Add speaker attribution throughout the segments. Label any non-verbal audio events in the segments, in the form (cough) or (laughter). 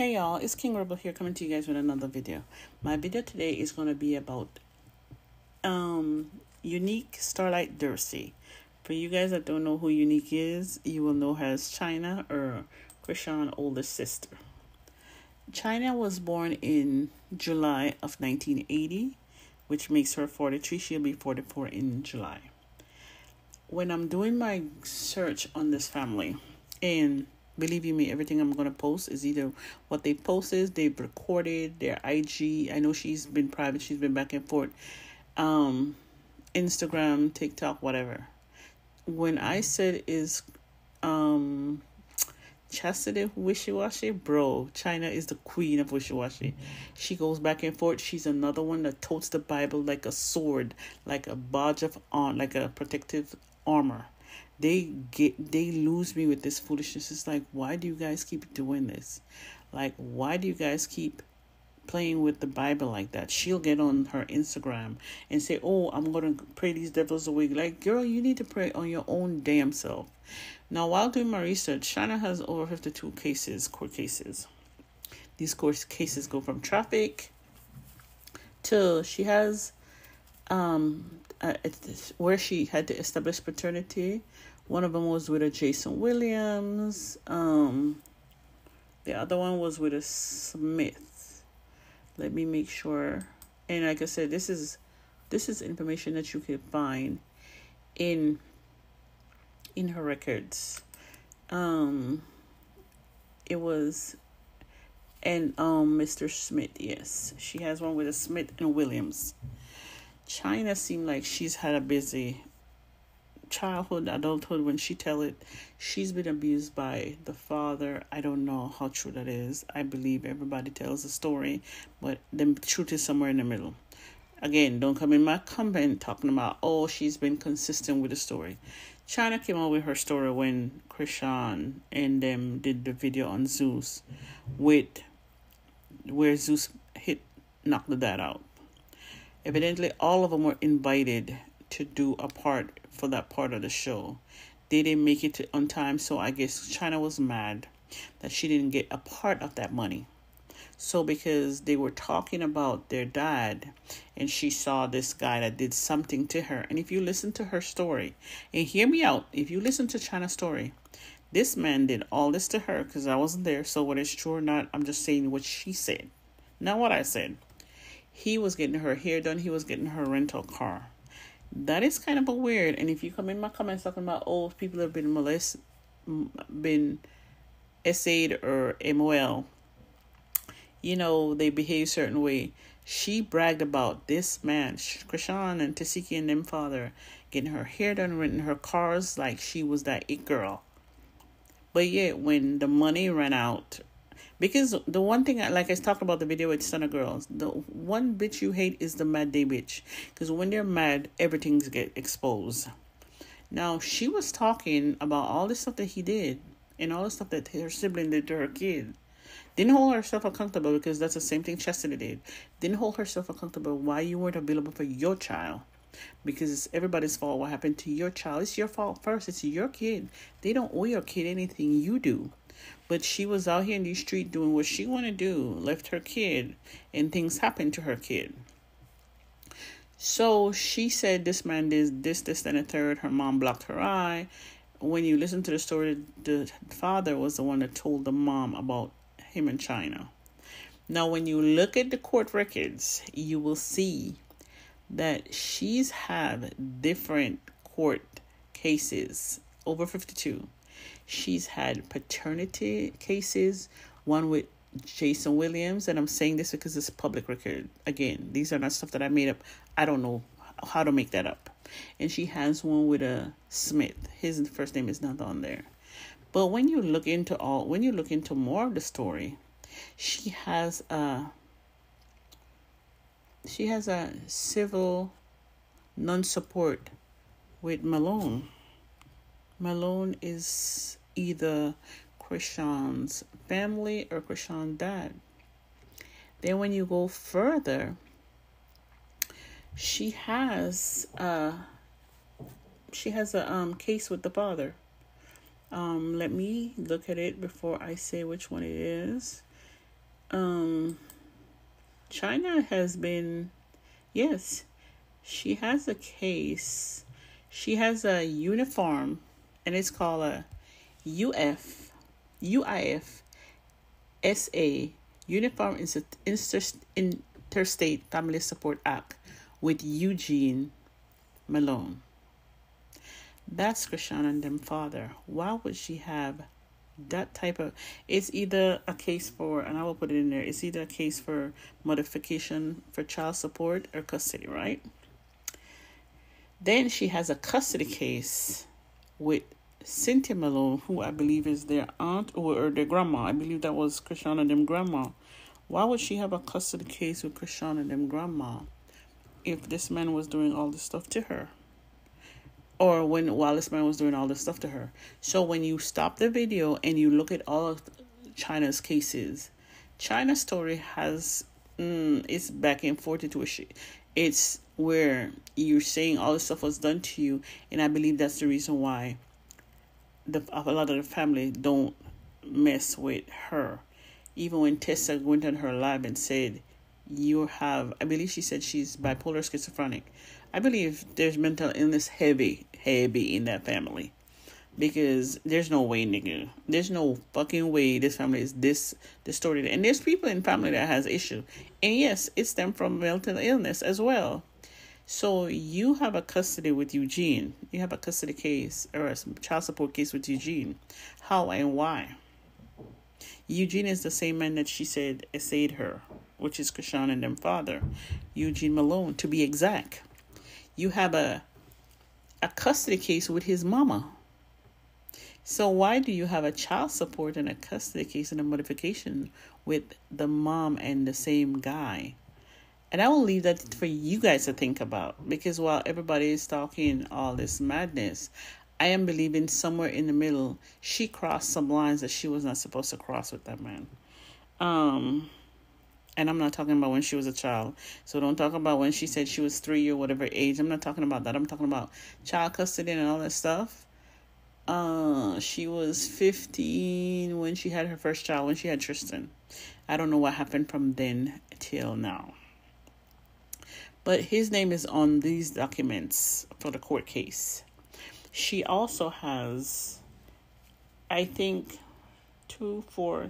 Speaker 1: Hey y'all, it's King Rebel here coming to you guys with another video. My video today is going to be about um Unique Starlight Dorsey. For you guys that don't know who Unique is, you will know her as Chyna or Chrisean older sister. Chyna was born in July of 1980, which makes her 43. She'll be 44 in July. When I'm doing my search on this family, and believe you me, everything I'm gonna post is either what they posted, they've recorded, their IG. I know she's been private, she's been back and forth. Um, Instagram, TikTok, whatever. When I said is um Chastity wishy washy, bro. Chyna is the queen of wishy washy. She goes back and forth. She's another one that totes the Bible like a sword, like a badge of on, like a protective armor they get they lose me with this foolishness. It's like, why do you guys keep doing this? Like, why do you guys keep playing with the Bible like that? She'll get on her Instagram and say, "Oh, I'm gonna pray these devils away." Like, girl, you need to pray on your own damn self. Now, while doing my research, Chyna has over fifty-two cases, court cases. These court cases go from traffic to she has um uh, where she had to establish paternity one of them was with a Jason Williams. Um, the other one was with a Smith. Let me make sure. And like I said, this is this is information that you can find in in her records. Um, it was and um Mr. Smith, yes. She has one with a Smith and Williams. Chyna seemed like she's had a busy childhood, adulthood, when she tell it, she's been abused by the father. I don't know how true that is. I believe everybody tells a story, but the truth is somewhere in the middle. Again, don't come in my comment talking about, oh, she's been consistent with the story. Chyna came out with her story when Chrisean and them did the video on Zeus with where Zeus hit knocked the dad out. Evidently all of them were invited to do a part for that part of the show. They didn't make it on time, so I guess Chyna was mad that she didn't get a part of that money. So because they were talking about their dad and she saw this guy that did something to her. And if you listen to her story, and hear me out, if you listen to Chyna's story, this man did all this to her because I wasn't there. So whether it's true or not, I'm just saying what she said. Not what I said. He was getting her hair done, he was getting her rental car that is kind of a weird. And if you come in my comments talking about oh people have been molested, been essayed or MOL, you know they behave certain way. She bragged about this man, Chrisean and Tasiki and them father, getting her hair done, renting her cars like she was that it girl. But yet, when the money ran out because the one thing, I, like I talked about the video with Son of Girls, the one bitch you hate is the mad day bitch. Because when they're mad, everything's get exposed. Now, she was talking about all the stuff that he did and all the stuff that her sibling did to her kid. Didn't hold herself accountable because that's the same thing Chastity did. Didn't hold herself accountable why you weren't available for your child. Because it's everybody's fault what happened to your child. It's your fault first. It's your kid. They don't owe your kid anything you do. But she was out here in the street doing what she wanted to do, left her kid, and things happened to her kid. So she said this man did this, this, and a third. Her mom blocked her eye. When you listen to the story, the father was the one that told the mom about him in Chyna. Now, when you look at the court records, you will see that she's had different court cases, over 52. She's had paternity cases, one with Jason Williams, and I'm saying this because it's public record. Again, these are not stuff that I made up. I don't know how to make that up. And she has one with a Smith. His first name is not on there. But when you look into all, when you look into more of the story, she has a she has a civil non-support with Malone. Malone is either Chrisean's family or Chrisean's dad. Then when you go further, she has uh she has a um case with the father. Um let me look at it before I say which one it is. um, Chyna has been, yes, she has a case. She has a uniform, and it's called uh, a UF, UIF, SA, Uniform Interstate Family Support Act with Eugene Malone. That's Chrisean and them father. Why would she have that type of it's either a case for and I will put it in there, it's either a case for modification for child support or custody, right? Then she has a custody case with Cynthia Malone, who I believe is their aunt or, or their grandma. I believe that was Chrisean and them grandma. Why would she have a custody case with Chrisean and them grandma if this man was doing all this stuff to her? or when while this man was doing all this stuff to her. So when you stop the video and you look at all of Chyna's cases, Chyna's story has mm, it's back and forth into a shit. It's where you're saying all this stuff was done to you, and I believe that's the reason why the a lot of the family don't mess with her. Even when Tessa went on her live and said, "You have," I believe she said she's bipolar schizophrenic. I believe there's mental illness heavy, heavy in that family. Because there's no way, nigga. There's no fucking way this family is this distorted. And there's people in family that has issue. And yes, it's them from mental illness as well. So you have a custody with Eugene. You have a custody case or a child support case with Eugene. How and why? Eugene is the same man that she said essayed her, which is Chrisean and them father, Eugene Malone, to be exact you have a a custody case with his mama. So why do you have a child support and a custody case and a modification with the mom and the same guy? And I will leave that for you guys to think about because while everybody is talking all this madness, I am believing somewhere in the middle she crossed some lines that she was not supposed to cross with that man. Um and I'm not talking about when she was a child. So don't talk about when she said she was three or whatever age. I'm not talking about that. I'm talking about child custody and all that stuff. Uh, she was 15 when she had her first child, when she had Tristan. I don't know what happened from then till now. But his name is on these documents for the court case. She also has, I think, two, four,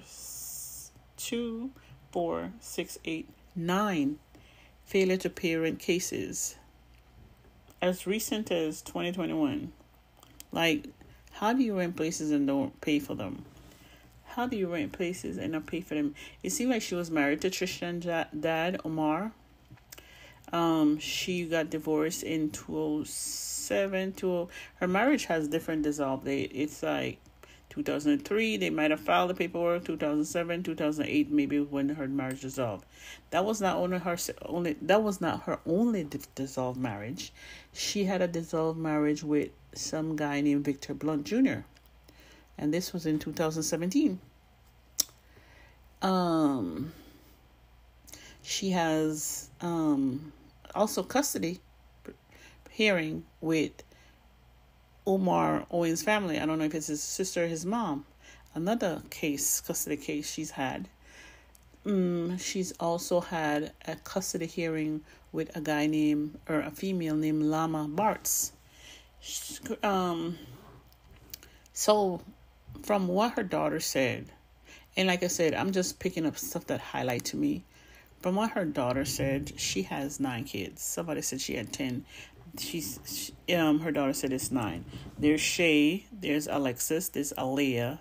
Speaker 1: two four, six, eight, nine failure to parent cases as recent as 2021. Like, how do you rent places and don't pay for them? How do you rent places and not pay for them? It seemed like she was married to Tristan's dad, Omar. Um, she got divorced in 2007. To her marriage has different dissolved date. It's like 2003 they might have filed the paperwork 2007 2008 maybe when her marriage dissolved that was not only her only that was not her only dissolved marriage she had a dissolved marriage with some guy named victor blunt jr and this was in 2017 um she has um also custody hearing with Omar Owens' family. I don't know if it's his sister or his mom. Another case, custody case she's had. Mm, she's also had a custody hearing with a guy named, or a female named Lama Bartz. Um, so, from what her daughter said, and like I said, I'm just picking up stuff that highlight to me. From what her daughter said, she has nine kids. Somebody said she had ten she's she, um her daughter said it's nine. There's Shay, there's Alexis, there's Aaliyah,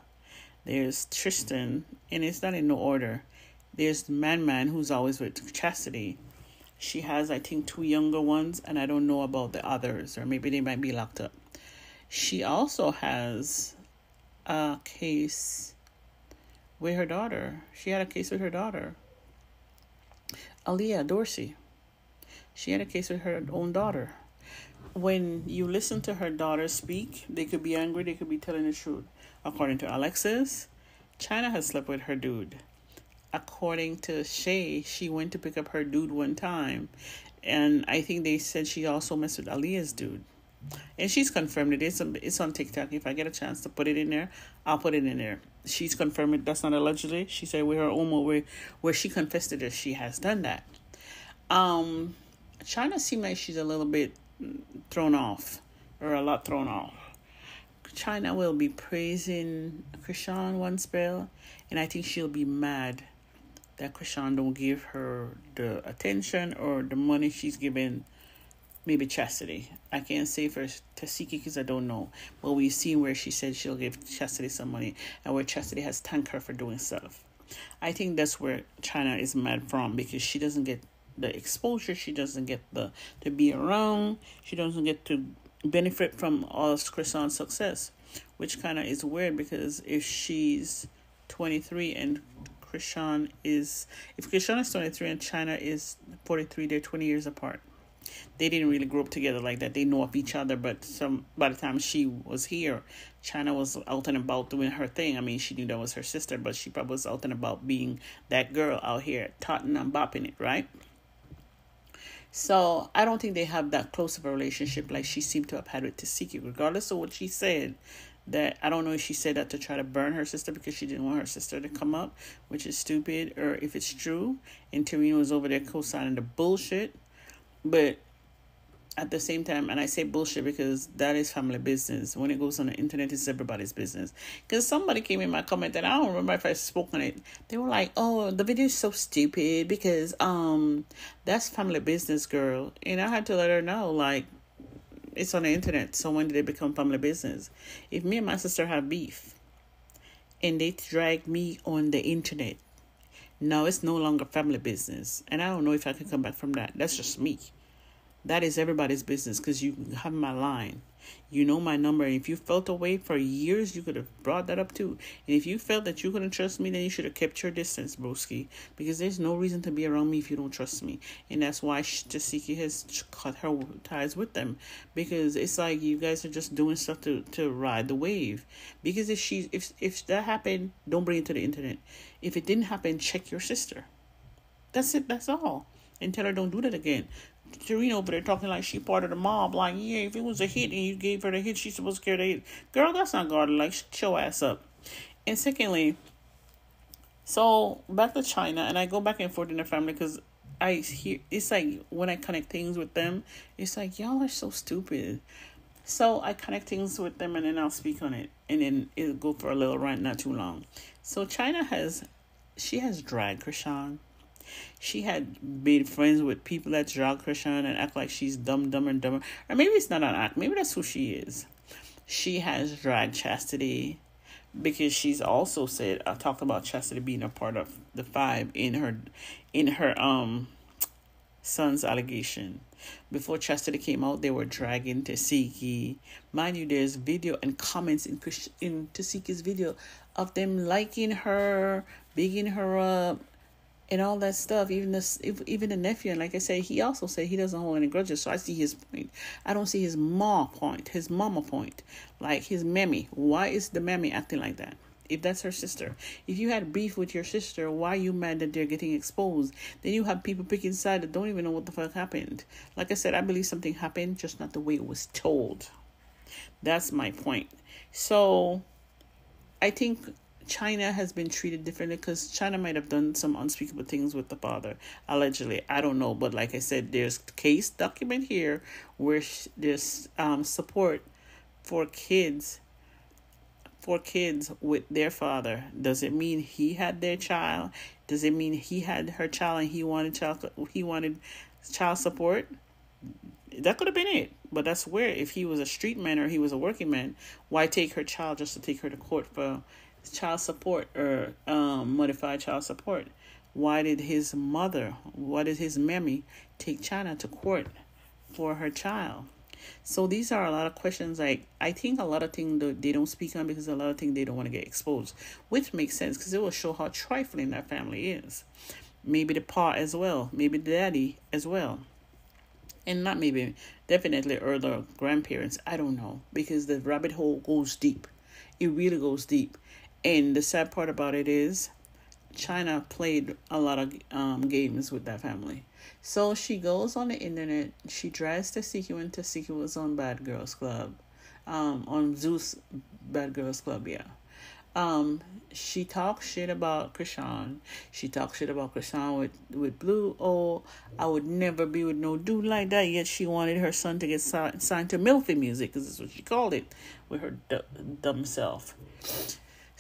Speaker 1: there's Tristan, and it's not in no order. There's Man Man who's always with Chastity. She has I think two younger ones, and I don't know about the others, or maybe they might be locked up. She also has a case with her daughter. She had a case with her daughter. Aaliyah Dorsey. She had a case with her own daughter when you listen to her daughter speak, they could be angry, they could be telling the truth. According to Alexis, Chyna has slept with her dude. According to Shay, she went to pick up her dude one time, and I think they said she also messed with Aaliyah's dude. And she's confirmed it. It's, it's on TikTok. If I get a chance to put it in there, I'll put it in there. she's confirmed it. That's not allegedly. She said with her own where where she confessed that she has done that. Um, Chyna seemed like she's a little bit thrown off, or a lot thrown off. Chyna will be praising Chrisean one spell, and I think she'll be mad that Chrisean don't give her the attention or the money she's given maybe Chastity. I can't say for Tasiki because I don't know. But we've seen where she said she'll give Chastity some money and where Chastity has thanked her for doing stuff. I think that's where Chyna is mad from because she doesn't get the exposure, she doesn't get the to be around, she doesn't get to benefit from all of Chrisean's success, which kind of is weird because if she's 23 and Chrisean is, if Chrisean is 23 and Chyna is 43, they're 20 years apart. They didn't really grow up together like that. They know of each other, but some by the time she was here, Chyna was out and about doing her thing. I mean, she knew that was her sister, but she probably was out and about being that girl out here, Tottenham bopping it, right? So I don't think they have that close of a relationship like she seemed to have had with Tasiki, regardless of what she said. That I don't know if she said that to try to burn her sister because she didn't want her sister to come up, which is stupid, or if it's true. And Tarina was over there co-signing the bullshit. But at the same time, and I say bullshit because that is family business. When it goes on the internet, it's everybody's business. Because somebody came in my comment, and I don't remember if I spoke on it. They were like, "Oh, the video is so stupid because um, that's family business, girl." And I had to let her know, like, it's on the internet. So when did it become family business? If me and my sister have beef, and they drag me on the internet, now it's no longer family business, and I don't know if I can come back from that. That's just me. That is everybody's business because you have my line. You know my number. And if you felt away for years, you could have brought that up too. And if you felt that you couldn't trust me, then you should have kept your distance, broski. Because there's no reason to be around me if you don't trust me. And that's why Tasiki has cut her ties with them. Because it's like you guys are just doing stuff to, to ride the wave. Because if she if if that happened, don't bring it to the internet. If it didn't happen, check your sister. That's it. That's all. And tell her don't do that again. Serena over there talking like she part of the mob. Like, yeah, if it was a hit and you gave her the hit, she's supposed to carry the hit. Girl, that's not guarded. Like, your ass up. And secondly, so back to Chyna, and I go back and forth in the family because I hear it's like when I connect things with them, it's like y'all are so stupid. So I connect things with them and then I'll speak on it, and then it'll go for a little rant, not too long. So China has, she has dragged Chrisean she had made friends with people that drag Chrisean and act like she's dumb, dumber, and dumber. Or maybe it's not an act. Maybe that's who she is. She has dragged Chastity because she's also said I talked about Chastity being a part of the five in her in her um son's allegation. Before Chastity came out, they were dragging Tasiki. Mind you, there's video and comments in in Tasiki's video of them liking her, bigging her up, and all that stuff. Even this, even the nephew, and like I said, he also said he doesn't hold any grudges. So I see his point. I don't see his ma point, his mama point, like his mammy. Why is the mammy acting like that? If that's her sister, if you had beef with your sister, why you mad that they're getting exposed? Then you have people picking side that don't even know what the fuck happened. Like I said, I believe something happened, just not the way it was told. That's my point. So I think Chyna has been treated differently because Chyna might have done some unspeakable things with the father, allegedly. I don't know, but like I said, there's case document here where there's um, support for kids for kids with their father. Does it mean he had their child? Does it mean he had her child and he wanted child he wanted child support? That could have been it. But that's where if he was a street man or he was a working man, why take her child just to take her to court for child support or um, modified child support. Why did his mother, why did his mammy take Chyna to court for her child? So these are a lot of questions. Like I think a lot of things that they don't speak on because a lot of things they don't want to get exposed, which makes sense because it will show how trifling that family is. Maybe the pa as well, maybe the daddy as well, and not maybe definitely or the grandparents. I don't know because the rabbit hole goes deep. It really goes deep. And the sad part about it is, Chyna played a lot of um, games with that family. So she goes on the internet, she drags Tasiki and Tasiki was on Bad Girls Club, um, on Zeus Bad Girls Club, yeah. Um, she talks shit about Chrisean. She talks shit about Chrisean with with Blue. Oh, I would never be with no dude like that. Yet she wanted her son to get signed, signed to Milfy Music, because that's what she called it, with her d- dumb self.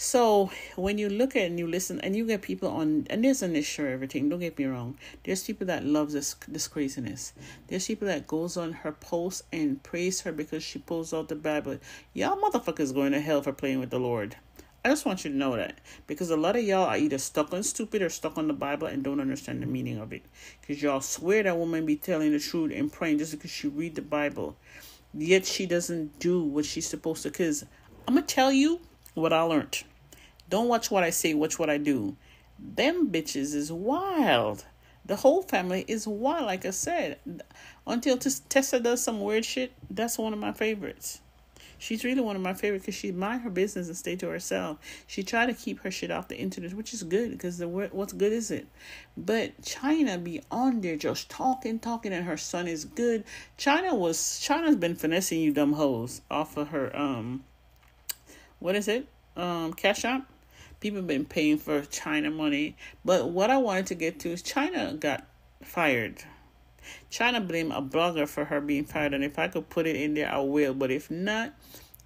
Speaker 1: So when you look at and you listen and you get people on and there's an issue everything, don't get me wrong. There's people that loves this this craziness. There's people that goes on her post and praise her because she pulls out the Bible. Y'all motherfuckers going to hell for playing with the Lord. I just want you to know that because a lot of y'all are either stuck on stupid or stuck on the Bible and don't understand the meaning of it. Because y'all swear that woman be telling the truth and praying just because she read the Bible, yet she doesn't do what she's supposed to. Because I'm gonna tell you what I learned. Don't watch what I say, watch what I do. Them bitches is wild. The whole family is wild, like I said. Until Tessa does some weird shit, that's one of my favorites. She's really one of my favorites because she mind her business and stay to herself. She tried to keep her shit off the internet, which is good because the what's good is it? But Chyna be on there just talking, talking, and her son is good. Chyna was Chyna's been finessing you dumb hoes off of her um, what is it? Um, Cash App people been paying for Chyna money. But what I wanted to get to is Chyna got fired. Chyna blame a blogger for her being fired, and if I could put it in there, I will. But if not,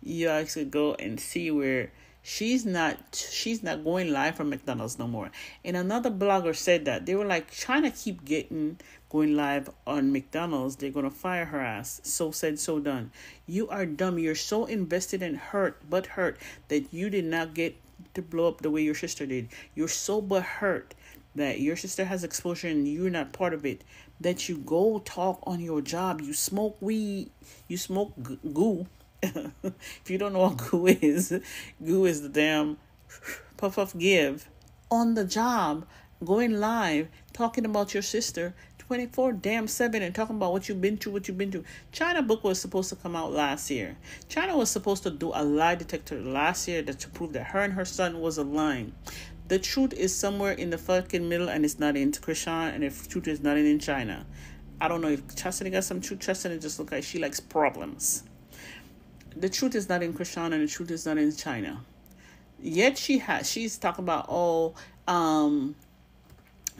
Speaker 1: you actually go and see where she's not she's not going live from McDonald's no more. And another blogger said that they were like Chyna keep getting going live on McDonald's. They're gonna fire her ass. So said, so done. You are dumb. You're so invested and hurt, but hurt that you did not get to blow up the way your sister did. You're so but hurt that your sister has exposure and you're not part of it. That you go talk on your job. You smoke weed. You smoke goo. (laughs) if you don't know what goo is, goo is the damn puff puff give on the job, going live, talking about your sister 24 damn 7 and talking about what you've been through, what you've been through. Chyna book was supposed to come out last year. Chyna was supposed to do a lie detector last year that to prove that her and her son was a lying. The truth is somewhere in the fucking middle and it's not in Chrisean and the truth is not in Chyna. I don't know if Chastity got some truth. Chastity just look like she likes problems. The truth is not in Chrisean and the truth is not in Chyna. Yet she has she's talking about oh um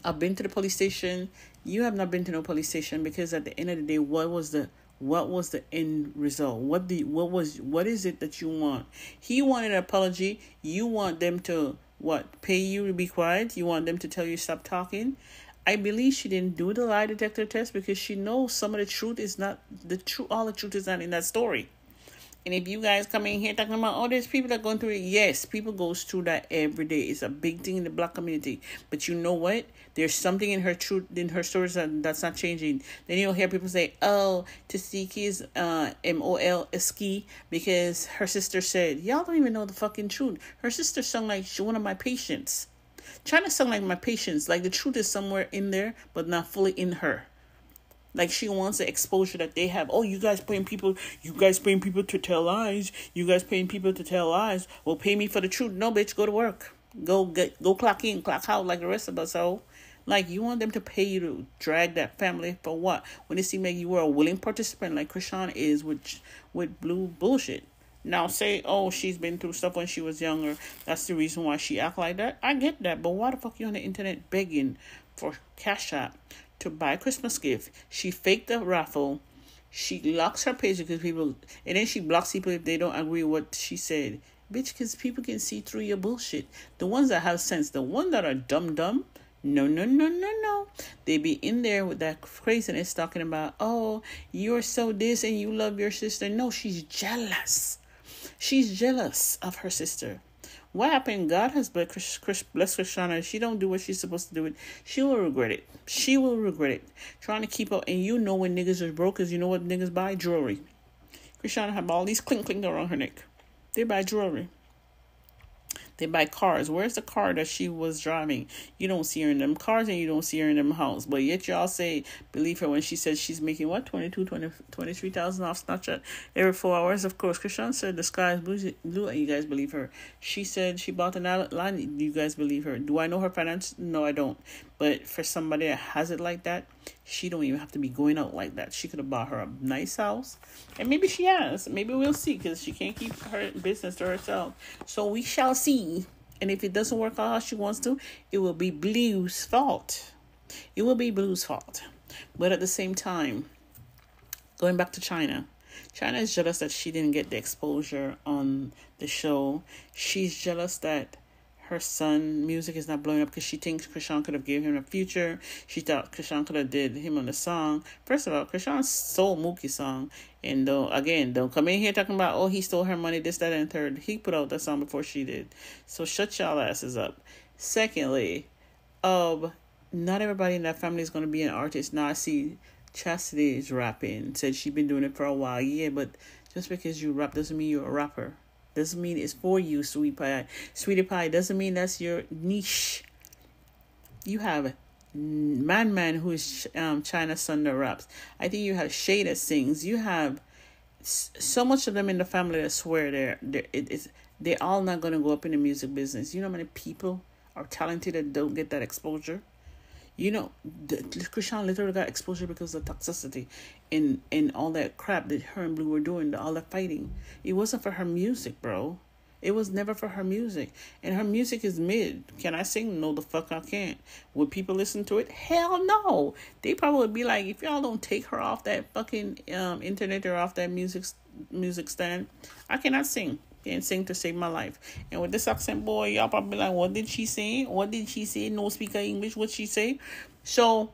Speaker 1: I've been to the police station you have not been to no police station because at the end of the day what was the what was the end result what the what was what is it that you want he wanted an apology you want them to what pay you to be quiet you want them to tell you stop talking i believe she didn't do the lie detector test because she knows some of the truth is not the true all the truth is not in that story and if you guys come in here talking about, oh, there's people that going through it, yes, people goes through that every day. It's a big thing in the black community. But you know what? There's something in her truth, in her stories that, that's not changing. Then you'll hear people say, oh, Tasiki is uh, M-O-L ski because her sister said, y'all don't even know the fucking truth. Her sister sung like she one of my patients. Trying to sound like my patients, like the truth is somewhere in there, but not fully in her. Like she wants the exposure that they have. Oh, you guys paying people, you guys paying people to tell lies. You guys paying people to tell lies. Well, pay me for the truth. No, bitch, go to work. Go get, go clock in, clock out like the rest of us. So, like you want them to pay you to drag that family for what? When they seemed like you were a willing participant, like Chrisean is with with blue bullshit. Now say, oh, she's been through stuff when she was younger. That's the reason why she act like that. I get that, but why the fuck you on the internet begging for cash out? to buy Christmas gift. She faked the raffle. She locks her page because people, and then she blocks people if they don't agree with what she said. Bitch, because people can see through your bullshit. The ones that have sense, the ones that are dumb dumb, no, no, no, no, no. They be in there with that craziness talking about, oh, you're so this and you love your sister. No, she's jealous. She's jealous of her sister. What happened? God has blessed, Chrisean. She don't do what she's supposed to do. It. She will regret it. She will regret it. Trying to keep up. And you know when niggas are broke because you know what niggas buy? Jewelry. Chrisean have all these clink clink around her neck. They buy jewelry. They buy cars. Where's the car that she was driving? You don't see her in them cars and you don't see her in them house. But yet y'all say believe her when she says she's making what 22, 20, 23,000 off Snapchat every four hours. Of course, Chrisean said the sky is blue, blue and you guys believe her. She said she bought an. Do you guys believe her? Do I know her finance? No, I don't. But for somebody that has it like that, she don't even have to be going out like that. She could have bought her a nice house, and maybe she has. Maybe we'll see because she can't keep her business to herself. So we shall see. And if it doesn't work out how she wants to, it will be Blue's fault. It will be Blue's fault. But at the same time, going back to Chyna, Chyna is jealous that she didn't get the exposure on the show. She's jealous that her son music is not blowing up because she thinks Chrisean could have given him a future. She thought Chrisean could have did him on the song. First of all, Chrisean stole Mookie's song. And don't again, don't come in here talking about oh he stole her money, this, that, and third. He put out that song before she did. So shut y'all asses up. Secondly, um, not everybody in that family is gonna be an artist. Now I see Chastity is rapping. Said she been doing it for a while. Yeah, but just because you rap doesn't mean you're a rapper. Doesn't mean it's for you, sweet pie. Sweetie pie doesn't mean that's your niche. You have Man Man who is um, China Thunder raps. I think you have Shay that sings. You have so much of them in the family that swear they're, they're it is they're all not gonna go up in the music business. You know how many people are talented that don't get that exposure? You know, the, Chrisean literally got exposure because of toxicity and, and all that crap that her and Blue were doing, all that fighting. It wasn't for her music, bro. It was never for her music. And her music is mid. Can I sing? No, the fuck I can't. Would people listen to it? Hell no. They probably be like, if y'all don't take her off that fucking um internet or off that music music stand, I cannot sing and sing to save my life. And with this accent boy, y'all probably like, what did she say? What did she say? No speaker English. What she say? So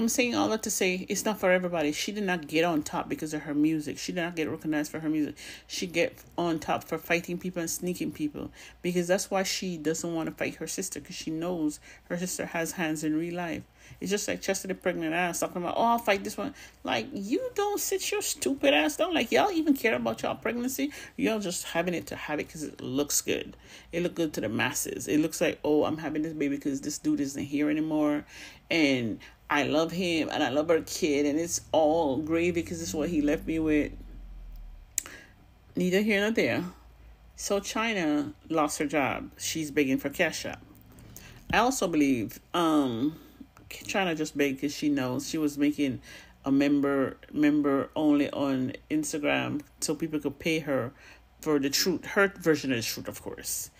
Speaker 1: I'm saying all that to say it's not for everybody. She did not get on top because of her music. She did not get recognized for her music. She get on top for fighting people and sneaking people because that's why she doesn't want to fight her sister because she knows her sister has hands in real life. It's just like Chester the pregnant ass talking about, oh, I'll fight this one. Like, you don't sit your stupid ass down. Like, y'all even care about y'all pregnancy? Y'all just having it to have it because it looks good. It look good to the masses. It looks like, oh, I'm having this baby because this dude isn't here anymore. And I love him and I love our kid and it's all great because it's what he left me with. Neither here nor there. So Chyna lost her job. She's begging for cash out. I also believe um Chyna just begged because she knows she was making a member member only on Instagram so people could pay her for the truth, her version of the truth, of course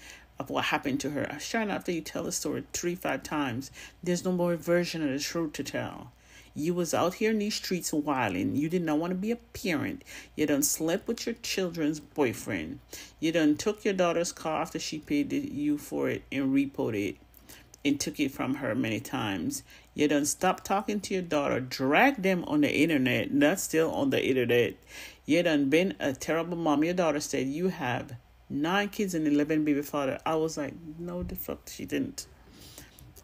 Speaker 1: of what happened to her. Shine after you tell the story three, five times. There's no more version of the truth to tell. You was out here in these streets wilding. You did not want to be a parent. You done slept with your children's boyfriend. You done took your daughter's car after she paid you for it and repoed it and took it from her many times. You done stop talking to your daughter, drag them on the internet, not still on the internet. You done been a terrible mom. Your daughter said you have nine kids and 11 baby father. I was like, no, the fuck, she didn't.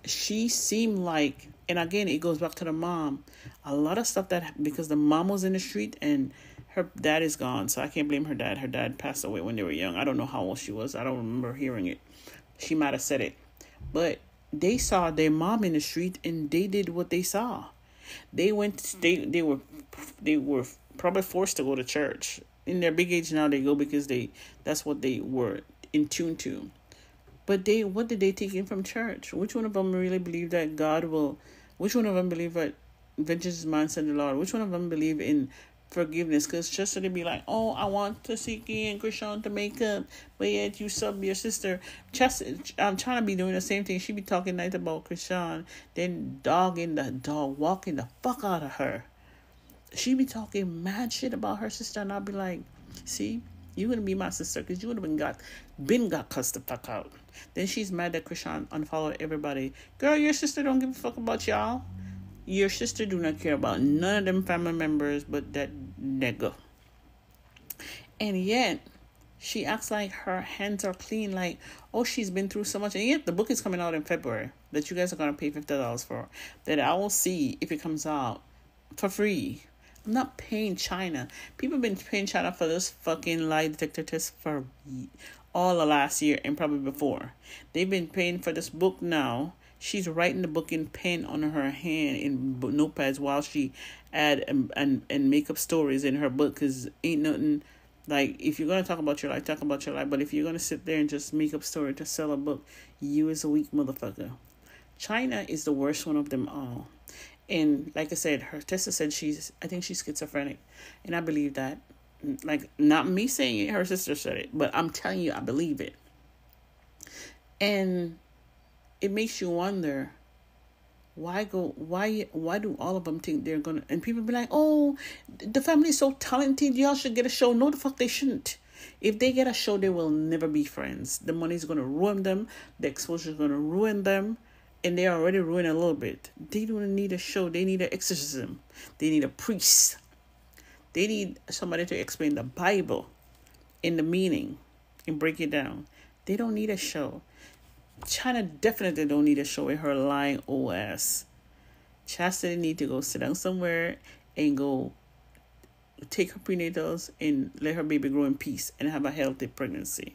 Speaker 1: She seemed like, and again, it goes back to the mom. A lot of stuff that, because the mom was in the street and her dad is gone, so I can't blame her dad. Her dad passed away when they were young. I don't know how old she was. I don't remember hearing it. She might have said it. But they saw their mom in the street and they did what they saw. They went, they, they were, they were probably forced to go to church. In their big age now they go because they that's what they were in tune to. But they what did they take in from church? Which one of them really believe that god will which one of them believe that vengeance is mine said the lord? Which one of them believe in forgiveness because just to be like oh i want to seek and chrisean to make up but yet you sub your sister just i'm trying to be doing the same thing she be talking nice about chrisean then dogging the dog walking the fuck out of her she be talking mad shit about her sister, and I'll be like, see, you gonna be my sister because you would have been got been got cussed the fuck out. Then she's mad that Chrisean unfollowed everybody. Girl, your sister don't give a fuck about y'all. Your sister do not care about none of them family members but that nigga. And yet she acts like her hands are clean, like, oh, she's been through so much. And yet the book is coming out in February that you guys are gonna pay fifty dollars for. That I will see if it comes out for free I'm not paying Chyna. People have been paying Chyna for this fucking lie detector test for all the last year and probably before. They've been paying for this book now. She's writing the book in pen on her hand in notepads while she add and and, and make up stories in her book. Cause ain't nothing like if you're gonna talk about your life, talk about your life. But if you're gonna sit there and just make up story to sell a book, you is a weak motherfucker. Chyna is the worst one of them all. And like I said, her Tessa said she's I think she's schizophrenic. And I believe that. Like not me saying it, her sister said it, but I'm telling you I believe it. And it makes you wonder why go why why do all of them think they're gonna and people be like oh the family's so talented y'all should get a show. No the fuck they shouldn't. If they get a show they will never be friends. The money's gonna ruin them the exposure's gonna ruin them and they're already ruined a little bit. They don't need a show they need an exorcism. They need a priest. They need somebody to explain the bible in the meaning and break it down. They don't need a show Chyna definitely don't need to show her lying OS. Chastity need to go sit down somewhere and go take her prenatals and let her baby grow in peace and have a healthy pregnancy.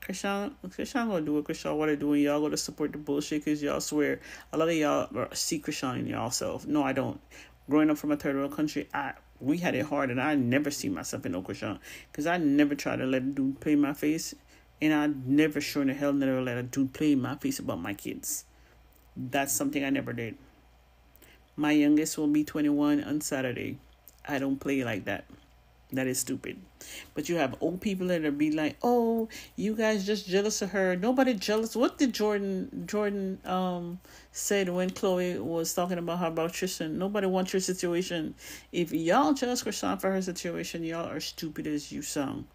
Speaker 1: Chrisean, Chrisean gonna do what Chrisean wanna do and y'all gonna support the bullshit because y'all swear a lot of y'all see Chrisean in y'all self. No, I don't. Growing up from a third world country, I we had it hard and I never see myself in no because I never try to let a dude play my face and I never sure in the hell never let a dude play in my face about my kids. That's something I never did. My youngest will be 21 on Saturday. I don't play like that. That is stupid. But you have old people that are be like, "Oh, you guys just jealous of her." Nobody jealous. What did Jordyn Jordyn um said when Khloé was talking about her about Tristan? Nobody wants your situation. If y'all jealous Chrisean for her situation, y'all are stupid as you sound.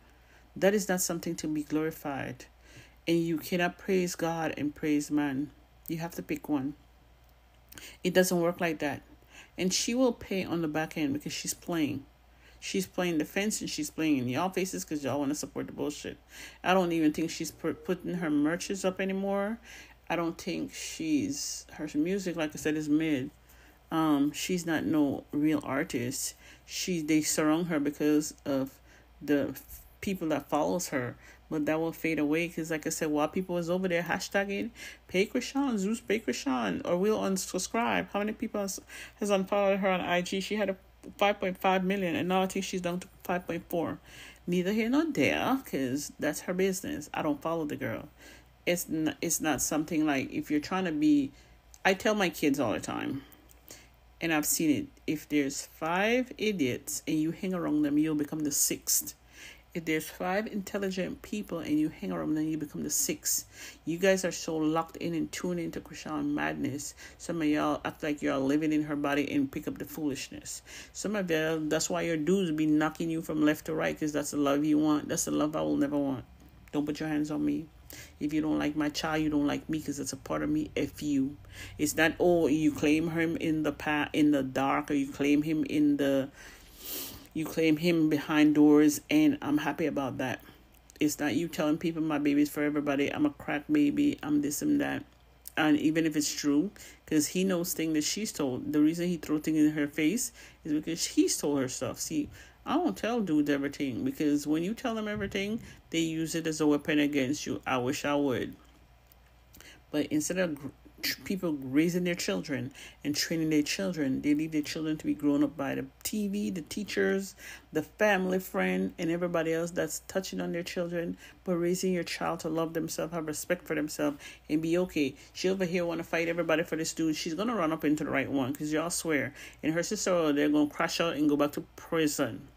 Speaker 1: That is not something to be glorified. And you cannot praise God and praise man. You have to pick one. It doesn't work like that. And she will pay on the back end because she's playing. She's playing defense and she's playing in y'all faces because y'all want to support the bullshit. I don't even think she's putting her merches up anymore. I don't think she's her music, like I said, is mid. Um, she's not no real artist. She they surround her because of the people that follows her but that will fade away because like i said while people was over there hashtagging pay Chrisean zeus pay Chrisean or we'll unsubscribe. How many people has, has unfollowed her on ig she had a 5.5 million and now i think she's down to 5.4 neither here nor there because that's her business. I don't follow the girl. It's it's not something like if you're trying to be i tell my kids all the time and i've seen it if there's five idiots and you hang around them you'll become the sixth if there's five intelligent people and you hang around, then you become the sixth. You guys are so locked in and tuned into Chrisean madness. Some of y'all act like y'all living in her body and pick up the foolishness. Some of y'all, that's why your dudes be knocking you from left to right because that's the love you want. That's the love I will never want. Don't put your hands on me. If you don't like my child, you don't like me because it's a part of me. If you, it's not oh you claim him in the pa- in the dark or you claim him in the you claim him behind doors, and I'm happy about that. It's not you telling people my baby's for everybody. I'm a crack baby. I'm this and that. And even if it's true, because he knows things that she's told. The reason he threw things in her face is because he's told her stuff. See, I don't tell dudes everything because when you tell them everything, they use it as a weapon against you. I wish I would. But instead of people raising their children and training their children. They leave their children to be grown up by the TV, the teachers, the family friend, and everybody else that's touching on their children. But raising your child to love themselves, have respect for themselves, and be okay. She over here want to fight everybody for this dude. She's gonna run up into the right one because y'all swear. And her sister, they're gonna crash out and go back to prison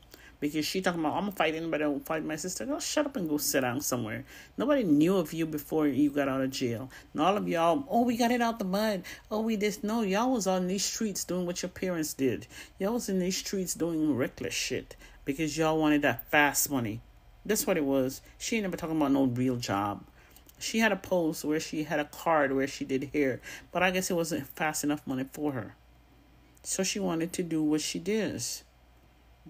Speaker 1: because she talking about I'm gonna fight anybody that will fight my sister. Go shut up and go sit down somewhere. Nobody knew of you before you got out of jail. And all of y'all, oh we got it out the mud. Oh we this no, y'all was on these streets doing what your parents did. Y'all was in these streets doing reckless shit because y'all wanted that fast money. That's what it was. She ain't never talking about no real job. She had a post where she had a card where she did hair, but I guess it wasn't fast enough money for her. So she wanted to do what she did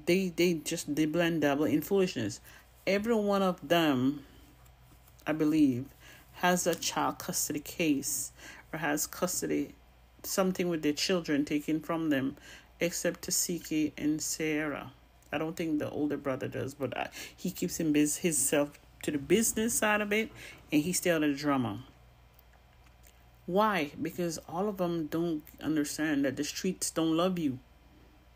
Speaker 1: they they just they blend double in foolishness. Every one of them, I believe, has a child custody case or has custody something with their children taken from them, except Tasiki and Sarah. I don't think the older brother does, but I, he keeps him biz himself to the business side of it, and he still the drama. Why? Because all of them don't understand that the streets don't love you.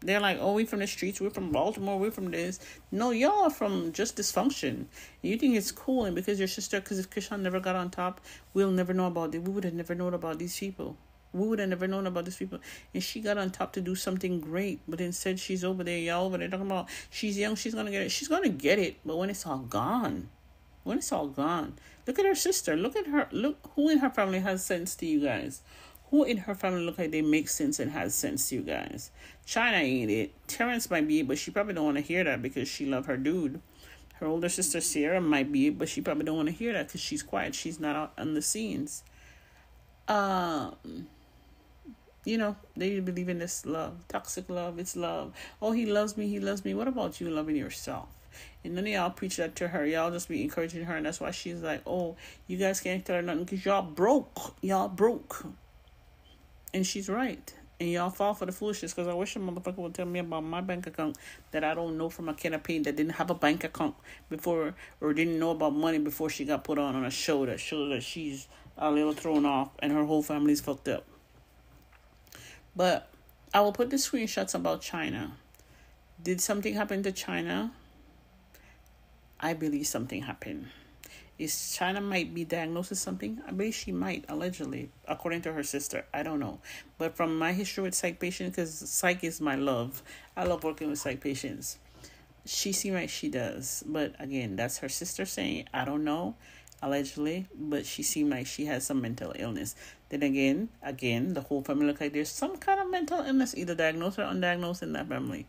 Speaker 1: They're like, oh, we from the streets, we're from Baltimore, we're from this. No, y'all are from just dysfunction. You think it's cool, and because your sister, because if Chrisean never got on top, we'll never know about it. We would have never known about these people. We would have never known about these people. And she got on top to do something great, but instead she's over there, y'all over there talking about she's young, she's gonna get it. She's gonna get it, but when it's all gone, when it's all gone. Look at her sister. Look at her. Look who in her family has sense to you guys. Who in her family look like they make sense and has sense to you guys? china ain't it. Terrence might be, but she probably don't want to hear that because she love her dude. Her older sister Sierra might be, but she probably don't want to hear that because she's quiet. She's not out on the scenes. Um, you know, they believe in this love, toxic love. It's love. Oh, he loves me. He loves me. What about you loving yourself? And none of y'all preach that to her. Y'all just be encouraging her, and that's why she's like, "Oh, you guys can't tell her nothing because y'all broke. Y'all broke." And she's right. And y'all fall for the foolishness because I wish a motherfucker would tell me about my bank account that I don't know from a paint that didn't have a bank account before or didn't know about money before she got put on on a show that shows that she's a little thrown off and her whole family's fucked up. But I will put the screenshots about Chyna. Did something happen to Chyna? I believe something happened. Is Chyna might be diagnosed with something? I believe she might, allegedly, according to her sister. I don't know. But from my history with psych patients, because psych is my love, I love working with psych patients. She seems like she does. But again, that's her sister saying, I don't know, allegedly, but she seemed like she has some mental illness. Then again, again, the whole family look like there's some kind of mental illness, either diagnosed or undiagnosed in that family.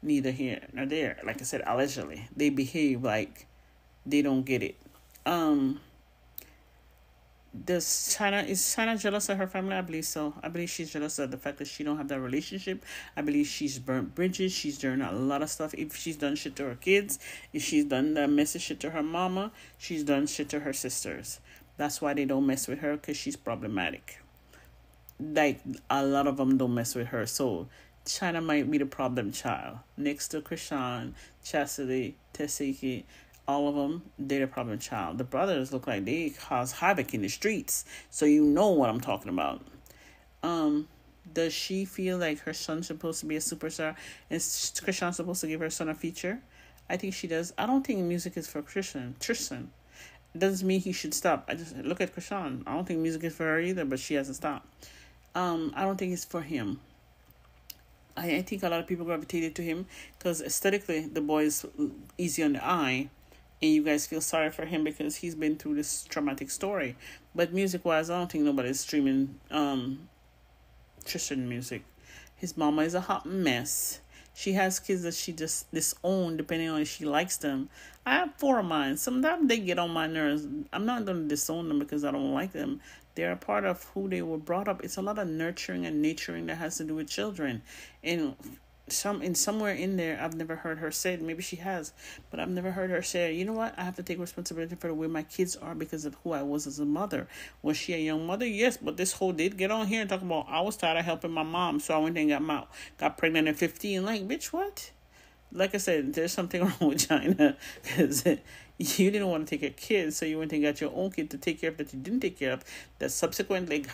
Speaker 1: Neither here nor there. Like I said, allegedly. They behave like they don't get it um does Chyna is Chyna jealous of her family? I believe so. I believe she's jealous of the fact that she don't have that relationship. I believe she's burnt bridges. She's done a lot of stuff. If she's done shit to her kids, if she's done that messy shit to her mama, she's done shit to her sisters. That's why they don't mess with her because she's problematic. Like a lot of them don't mess with her. So Chyna might be the problem child next to Chrisean, Chastity, Tessaky, all of them, they're the problem child. The brothers look like they cause havoc in the streets. So you know what I'm talking about. Um, does she feel like her son's supposed to be a superstar? Is Chrisean supposed to give her son a feature? I think she does. I don't think music is for Christian. Tristan. Doesn't mean he should stop. I just look at Chrisean. I don't think music is for her either, but she hasn't stopped. Um, I don't think it's for him. I, I think a lot of people gravitated to him because aesthetically the boy is easy on the eye and you guys feel sorry for him because he's been through this traumatic story. But music wise, I don't think nobody's streaming um Tristan music. His mama is a hot mess. She has kids that she just disown depending on if she likes them. I have four of mine. Sometimes they get on my nerves. I'm not to disown them because I don't like them. They're a part of who they were brought up. It's a lot of nurturing and nurturing that has to do with children. And some in somewhere in there I've never heard her say it. Maybe she has, but I've never heard her say, you know what, I have to take responsibility for the way my kids are because of who I was as a mother. Was she a young mother? Yes, but this whole did get on here and talk about I was tired of helping my mom, so I went and got my got pregnant at fifteen. Like, bitch, what? Like I said, there's something (laughs) wrong with Chyna because you didn't want to take a kid, so you went and got your own kid to take care of that you didn't take care of that subsequently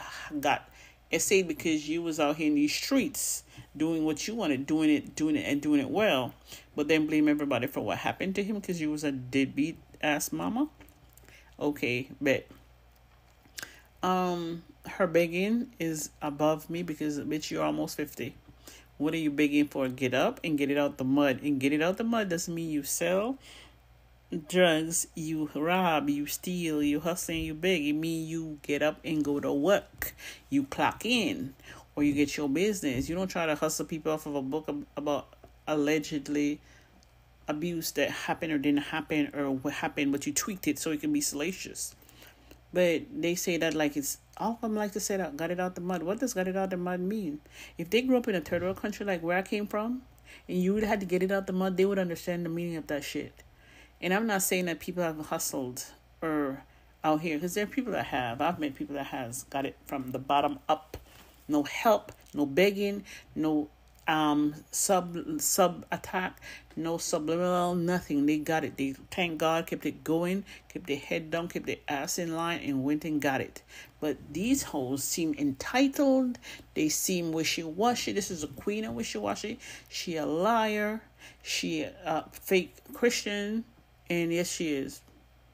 Speaker 1: got essayed because you was out here in these streets doing what you wanted, doing it, doing it, and doing it well, but then blame everybody for what happened to him because you was a deadbeat ass mama. Okay, but um, her begging is above me because bitch, you're almost fifty. What are you begging for? Get up and get it out the mud. And get it out the mud doesn't mean you sell drugs, you rob, you steal, you hustle, and you beg. It mean you get up and go to work. You clock in or you get your business. You don't try to hustle people off of a book about allegedly abuse that happened or didn't happen or what happened, but you tweaked it so it can be salacious. But they say that like it's all of them like to say that got it out the mud. What does got it out the mud mean? If they grew up in a third world country like where I came from, and you would have to get it out the mud, they would understand the meaning of that shit. And I'm not saying that people have hustled or out here because there are people that have. I've met people that has got it from the bottom up, no help, no begging, no um sub sub attack, no subliminal, nothing. They got it. They thank God, kept it going, kept their head down, kept their ass in line, and went and got it. But these hoes seem entitled. They seem wishy washy. This is a queen of wishy washy. She a liar. She a fake Christian and yes, she is.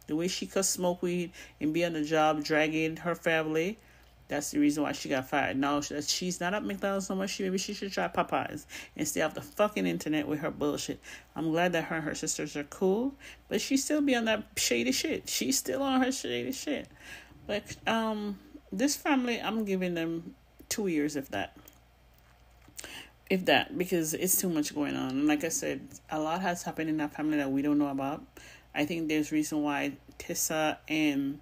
Speaker 1: The way she could smoke weed and be on the job, dragging her family, That's the reason why she got fired. Now she's not at McDonald's so much, she maybe she should try Popeyes and stay off the fucking internet with her bullshit. I'm glad that her and her sisters are cool, but she still be on that shady shit. She's still on her shady shit. But um, this family, I'm giving them two years, if that. If that, because it's too much going on. And like I said, a lot has happened in that family that we don't know about. I think there's reason why Tessa and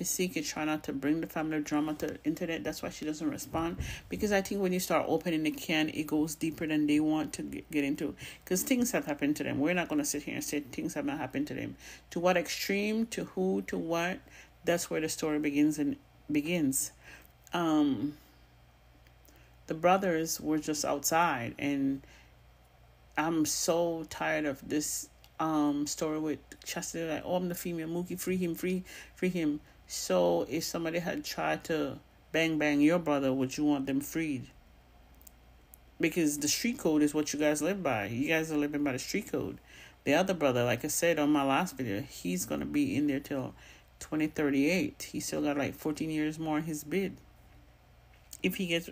Speaker 1: Tasika try not to bring the family drama to the internet. That's why she doesn't respond. Because I think when you start opening the can, it goes deeper than they want to get into. Because things have happened to them. We're not going to sit here and say things have not happened to them. To what extreme, to who, to what, that's where the story begins and begins. Um, the brothers were just outside and I'm so tired of this um story with Chastity like, oh I'm the female Mookie, free him, free free him. So if somebody had tried to bang bang your brother, would you want them freed? Because the street code is what you guys live by. You guys are living by the street code. The other brother, like I said on my last video, he's gonna be in there till twenty thirty eight. He still got like fourteen years more in his bid. If he gets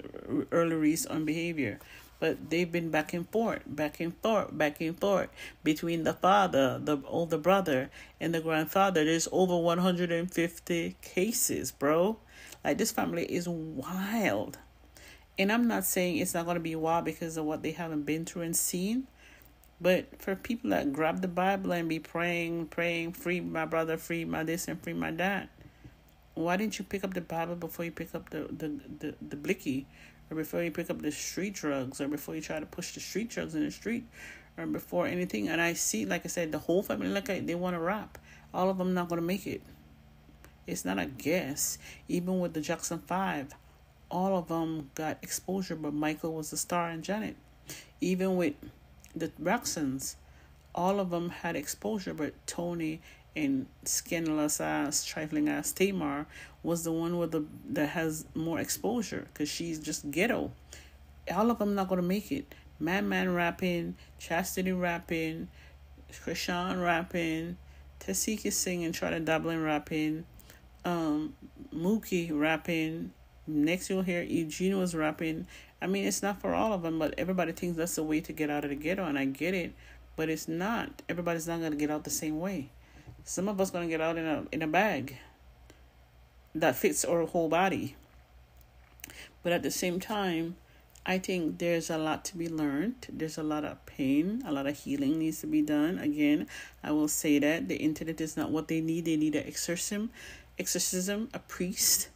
Speaker 1: early release on behavior but they've been back and forth, back and forth, back and forth between the father, the older brother, and the grandfather. There's over 150 cases, bro. Like, this family is wild. And I'm not saying it's not going to be wild because of what they haven't been through and seen. But for people that grab the Bible and be praying, praying, free my brother, free my this, and free my that, why didn't you pick up the Bible before you pick up the, the, the, the blicky or before you pick up the street drugs, or before you try to push the street drugs in the street, or before anything. And I see, like I said, the whole family, like they want to rap. All of them not gonna make it. It's not a guess. Even with the Jackson Five, all of them got exposure, but Michael was the star and Janet. Even with the Braxtons, all of them had exposure, but Toni and skinless ass, trifling ass Tamar was the one with the that has more exposure because she's just ghetto. All of them not gonna make it. Man Man rapping, Chastity rapping, Chrisean rapping, Tasika singing, trying to double in rapping, um, Mookie rapping. Next you'll hear Eugene was rapping. I mean, it's not for all of them, but everybody thinks that's the way to get out of the ghetto, and I get it, but it's not. Everybody's not gonna get out the same way. Some of us gonna get out in a in a bag that fits our whole body. But at the same time, I think there's a lot to be learned. There's a lot of pain, a lot of healing needs to be done. Again, I will say that the internet is not what they need. They need an exorcism, exorcism, a priest.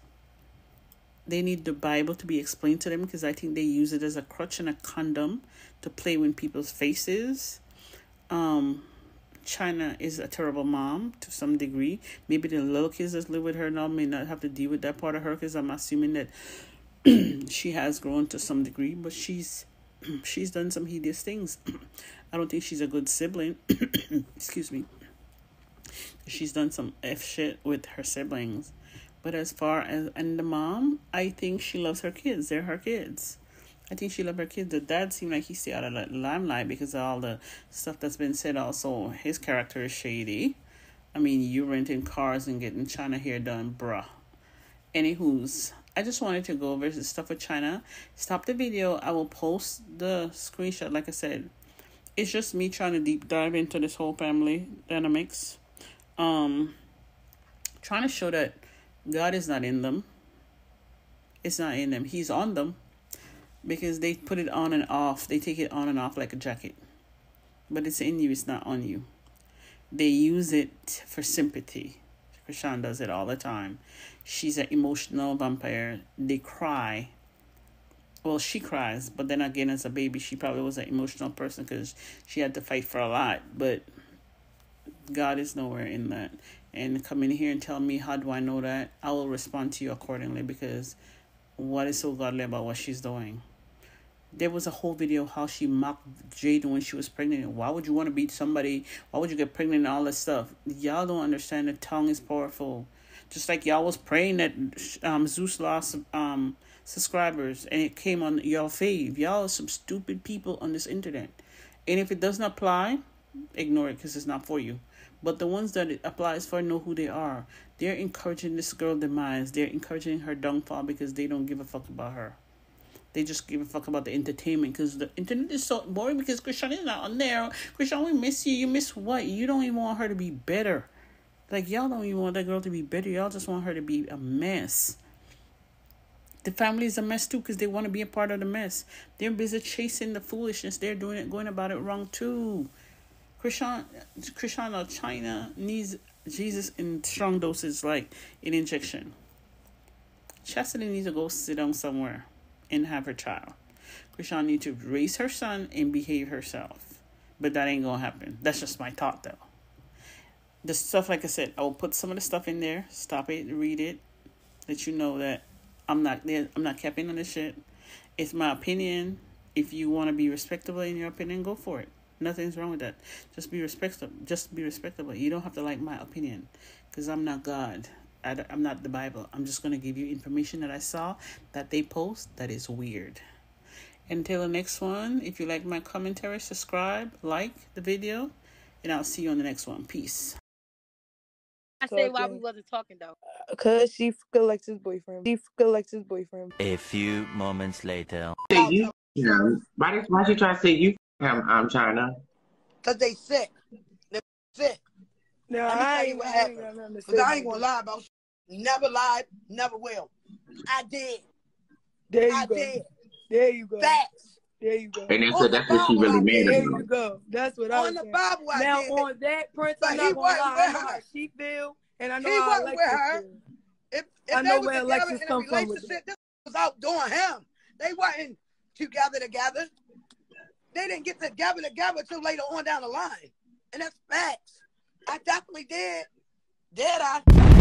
Speaker 1: They need the Bible to be explained to them because I think they use it as a crutch and a condom to play with people's faces. Um, Chyna is a terrible mom to some degree. Maybe the little kids that live with her now may not have to deal with that part of her because I'm assuming that (clears throat) she has grown to some degree, but she's (clears throat) she's done some hideous things. (clears throat) I don't think she's a good sibling. Excuse me. She's done some f shit with her siblings, but as far as and the mom, I think she loves her kids. They're her kids. I think she loved her kids. The dad seemed like he stayed out of the limelight because of all the stuff that's been said. Also, his character is shady. I mean, you renting cars and getting Chyna hair done, bruh. Anywho's, I just wanted to go over the stuff with Chyna. Stop the video. I will post the screenshot. Like I said, it's just me trying to deep dive into this whole family dynamics. Um, trying to show that God is not in them. It's not in them. He's on them because they put it on and off. They take it on and off like a jacket. But it's in you, it's not on you. They use it for sympathy. Chrisean does it all the time. She's an emotional vampire. They cry. Well, she cries, but then again, as a baby, she probably was an emotional person because she had to fight for a lot. But God is nowhere in that. And come in here and tell me, how do I know that? I will respond to you accordingly because what is so godly about what she's doing? There was a whole video how she mocked Jada when she was pregnant. Why would you want to beat somebody? Why would you get pregnant and all that stuff? Y'all don't understand the tongue is powerful. Just like y'all was praying that um, Zeus lost um, subscribers and it came on y'all fave. Y'all are some stupid people on this internet. And if it doesn't apply, ignore it because it's not for you. But the ones that it applies for know who they are. They're encouraging this girl demise. They're encouraging her downfall because they don't give a fuck about her. They just give a fuck about the entertainment because the internet is so boring because Chrisean is not on there. Chrisean, we miss you. You miss what? You don't even want her to be better. Like, y'all don't even want that girl to be better. Y'all just want her to be a mess. The family is a mess too because they want to be a part of the mess. They're busy chasing the foolishness. They're doing it, going about it wrong too. Chrisean, Chrisean Chyna needs Jesus in strong doses, like an injection. Chastity needs to go sit down somewhere and have her child. Chrisean needs to raise her son and behave herself. But that ain't gonna happen. That's just my thought though. The stuff, like I said, I will put some of the stuff in there. Stop it, read it, let you know that I'm not there. I'm not capping on this shit. It's my opinion. If you want to be respectable in your opinion, go for it. Nothing's wrong with that. Just be respectable. Just be respectable. You don't have to like my opinion, because I'm not God. I, I'm not the Bible. I'm just gonna give you information that I saw that they post that is weird. Until the next one, if you like my commentary, subscribe, like the video, and I'll see you on the next one. Peace.
Speaker 2: I say why we wasn't talking though.
Speaker 3: Uh, Cause she collects his boyfriend. She collects his boyfriend.
Speaker 4: A few moments later.
Speaker 5: Say you him. Why did why she try to say you him? Um, I'm Chyna.
Speaker 6: Cause they sick. They sick.
Speaker 3: No,
Speaker 6: Let me
Speaker 3: I
Speaker 6: tell you
Speaker 3: ain't,
Speaker 6: what
Speaker 3: I ain't
Speaker 6: happened.
Speaker 3: got nothing to
Speaker 6: Cause
Speaker 3: say.
Speaker 6: I ain't gonna lie about. Never lied. Never will. I did.
Speaker 3: There you
Speaker 6: I
Speaker 3: go.
Speaker 6: did.
Speaker 3: There you go.
Speaker 6: Facts.
Speaker 3: There you go.
Speaker 5: And that's
Speaker 6: On
Speaker 5: what that's what she really
Speaker 6: I
Speaker 5: mad
Speaker 6: did.
Speaker 3: There you go. That's what I was
Speaker 6: On the
Speaker 3: saying.
Speaker 6: Bible, I
Speaker 3: now
Speaker 6: did.
Speaker 3: on that Prince,
Speaker 6: But
Speaker 3: I'm
Speaker 6: he
Speaker 3: not gonna
Speaker 6: wasn't
Speaker 3: lie. I
Speaker 6: with
Speaker 3: know
Speaker 6: her.
Speaker 3: how she feel, and I know
Speaker 6: He
Speaker 3: how
Speaker 6: wasn't
Speaker 3: Alexis
Speaker 6: with her.
Speaker 3: feel.
Speaker 6: If, if
Speaker 3: I know
Speaker 6: was
Speaker 3: where
Speaker 6: together
Speaker 3: Alexis
Speaker 6: in a
Speaker 3: come from
Speaker 6: relationship, this was out doing him. They wasn't together together. They didn't get together together till later on down the line. And that's facts. I definitely did. Did I?